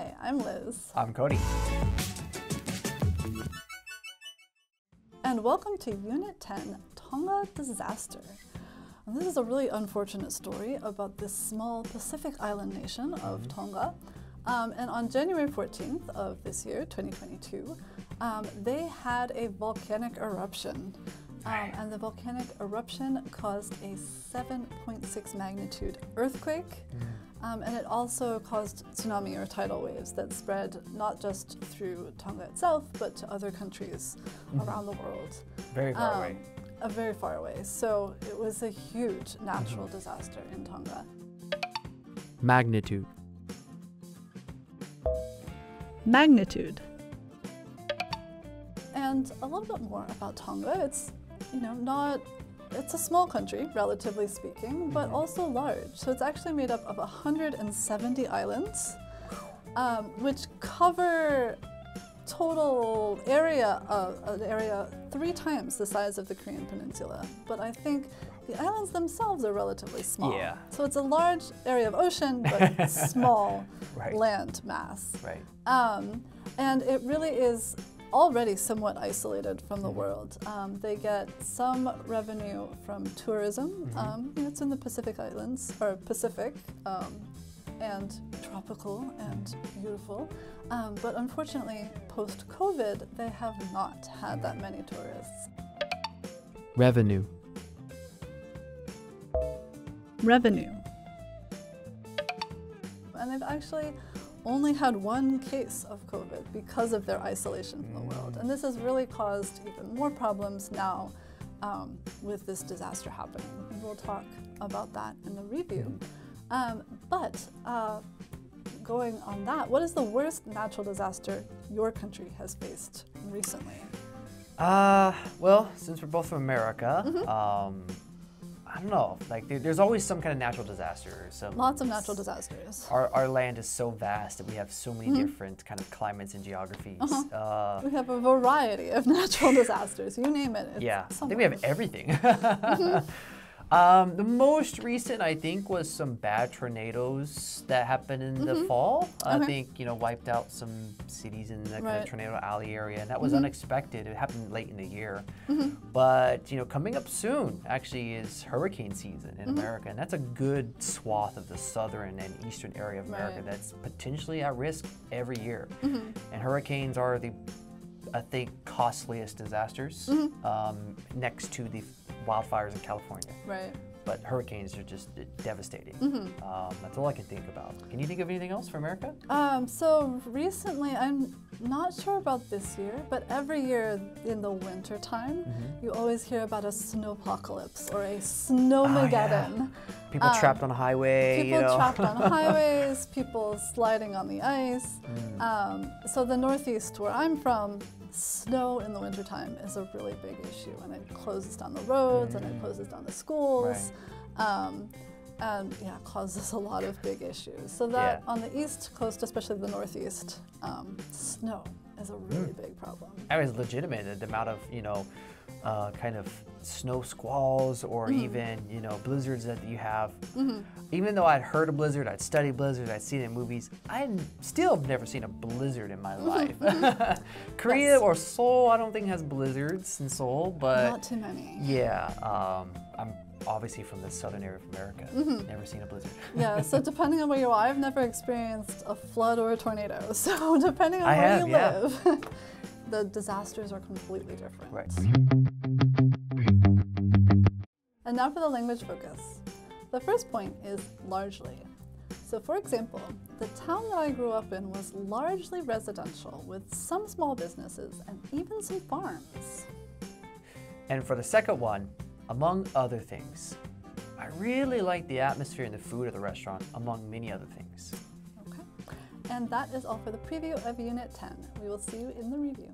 Hi, I'm Liz. I'm Cody. And welcome to Unit 10 Tonga Disaster. And this is a really unfortunate story about this small Pacific island nation of Tonga. Um, and on January 14th of this year, 2022, um, they had a volcanic eruption. Um, and the volcanic eruption caused a 7.6 magnitude earthquake. Um, and it also caused tsunami or tidal waves that spread not just through Tonga itself, but to other countries around the world. Very far Um, away. uh, very far away. So it was a huge natural disaster in Tonga. Magnitude. Magnitude. And a little bit more about Tonga. It's, you know, not, it's a small country, relatively speaking, but also large. So it's actually made up of 170 islands, um, which cover total area of an area three times the size of the Korean Peninsula. But I think the islands themselves are relatively small. Yeah. So it's a large area of ocean, but small Right. land mass. Right. Um, and it really is already somewhat isolated from the world. Um, they get some revenue from tourism. Um, you know, it's in the Pacific Islands, or Pacific, um, and tropical and beautiful. Um, but unfortunately, post COVID, they have not had that many tourists. Revenue. Revenue. And they've actually only had one case of COVID because of their isolation from the world. And this has really caused even more problems now um, with this disaster happening. We'll talk about that in the review. Um, but uh, going on that, what is the worst natural disaster your country has faced recently? Uh, well, since we're both from America, Mm-hmm. um, I don't know. Like, there, there's always some kind of natural disaster. Some Lots of natural disasters. Our, our land is so vast that we have so many Mm-hmm. different kind of climates and geographies. Uh-huh. Uh, We have a variety of natural disasters. You name it. it's yeah, I think we have everything. um, the most recent, I think, was some bad tornadoes that happened in the fall. I think you know wiped out some cities in the kind of tornado alley area, and that was unexpected. It happened late in the year, Mm-hmm. but you know, coming up soon actually is hurricane season in Mm-hmm. America, and that's a good swath of the southern and eastern area of America Right. that's potentially at risk every year. Mm-hmm. And hurricanes are the I think costliest disasters Mm-hmm. um, next to the wildfires in California. Right. But hurricanes are just devastating. Mm-hmm. Um, that's all I can think about. Can you think of anything else for America? Um, so recently, I'm not sure about this year, but every year in the winter time, Mm-hmm. you always hear about a snowpocalypse or a snowmageddon. People Um, trapped on a highway. People you know? trapped on highways, people sliding on the ice. Mm. Um, so the Northeast, where I'm from, snow in the wintertime is a really big issue, and it closes down the roads and it closes down the schools. Um, and yeah, causes a lot of big issues. So that Yeah. on the east coast, especially the northeast, um, snow is a really big problem. I was legitimate the amount of you know, uh, kind of snow squalls or Mm-hmm. even you know blizzards that you have. Even though I'd heard a blizzard, I'd studied blizzards, I'd seen it in movies. I still have never seen a blizzard in my life. Korea Yes. or Seoul, I don't think has blizzards in Seoul, but Not too many. yeah, um, I'm obviously from the southern area of America. Mm-hmm. Never seen a blizzard. Yeah, so depending on where you are, I've never experienced a flood or a tornado. So depending on I where have, you yeah. live, the disasters are completely different. Right. And now for the language focus. The first point is largely. So, for example, the town that I grew up in was largely residential with some small businesses and even some farms. And for the second one, among other things, I really like the atmosphere and the food at the restaurant, among many other things. Okay. And that is all for the preview of Unit 10. We will see you in the review.